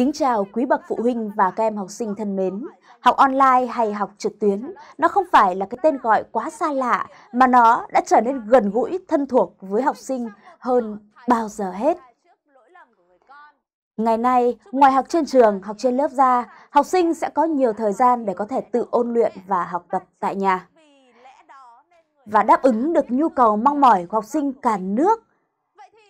Kính chào quý bậc phụ huynh và các em học sinh thân mến. Học online hay học trực tuyến, nó không phải là cái tên gọi quá xa lạ mà nó đã trở nên gần gũi, thân thuộc với học sinh hơn bao giờ hết. Ngày nay, ngoài học trên trường, học trên lớp ra, học sinh sẽ có nhiều thời gian để có thể tự ôn luyện và học tập tại nhà. Và đáp ứng được nhu cầu mong mỏi của học sinh cả nước,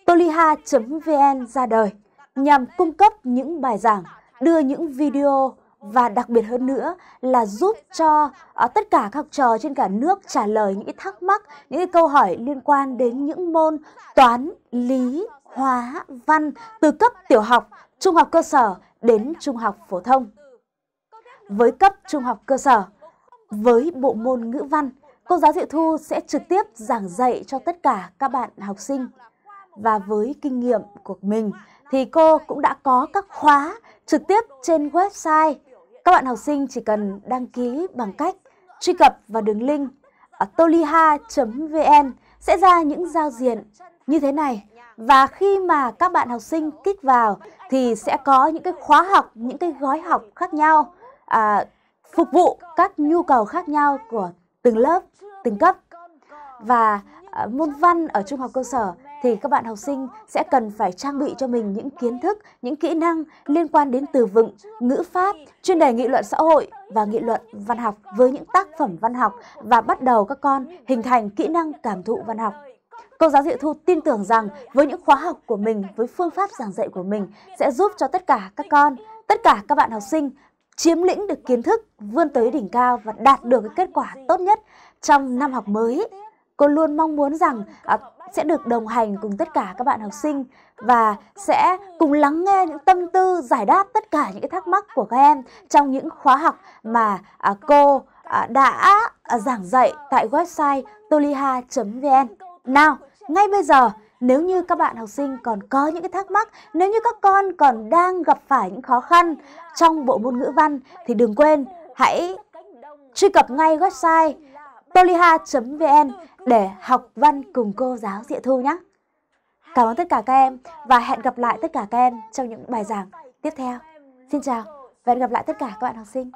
toliha.vn ra đời nhằm cung cấp những bài giảng, đưa những video và đặc biệt hơn nữa là giúp cho uh, tất cả các học trò trên cả nước trả lời những thắc mắc, những câu hỏi liên quan đến những môn toán, lý, hóa, văn từ cấp tiểu học, trung học cơ sở đến trung học phổ thông. Với cấp trung học cơ sở, với bộ môn ngữ văn, cô giáo Diệu Thu sẽ trực tiếp giảng dạy cho tất cả các bạn học sinh. Và với kinh nghiệm của mình thì cô cũng đã có các khóa trực tiếp trên website. Các bạn học sinh chỉ cần đăng ký bằng cách truy cập vào đường link ở toliha.vn sẽ ra những giao diện như thế này. Và khi mà các bạn học sinh kích vào thì sẽ có những cái khóa học, những cái gói học khác nhau à, phục vụ các nhu cầu khác nhau của từng lớp, từng cấp. Và à, môn văn ở trung học cơ sở thì các bạn học sinh sẽ cần phải trang bị cho mình những kiến thức, những kỹ năng liên quan đến từ vựng, ngữ pháp, chuyên đề nghị luận xã hội và nghị luận văn học với những tác phẩm văn học và bắt đầu các con hình thành kỹ năng cảm thụ văn học. Cô giáo Diệu Thu tin tưởng rằng với những khóa học của mình, với phương pháp giảng dạy của mình sẽ giúp cho tất cả các con, tất cả các bạn học sinh chiếm lĩnh được kiến thức, vươn tới đỉnh cao và đạt được cái kết quả tốt nhất trong năm học mới. Cô luôn mong muốn rằng à, sẽ được đồng hành cùng tất cả các bạn học sinh và sẽ cùng lắng nghe những tâm tư giải đáp tất cả những cái thắc mắc của các em trong những khóa học mà à, cô à, đã à, giảng dạy tại website toliha.vn. Nào, ngay bây giờ nếu như các bạn học sinh còn có những cái thắc mắc, nếu như các con còn đang gặp phải những khó khăn trong bộ môn ngữ văn thì đừng quên hãy truy cập ngay website toliha.vn để học văn cùng cô giáo Diệu Thu nhé. Cảm ơn tất cả các em và hẹn gặp lại tất cả các em trong những bài giảng tiếp theo. Xin chào và hẹn gặp lại tất cả các bạn học sinh.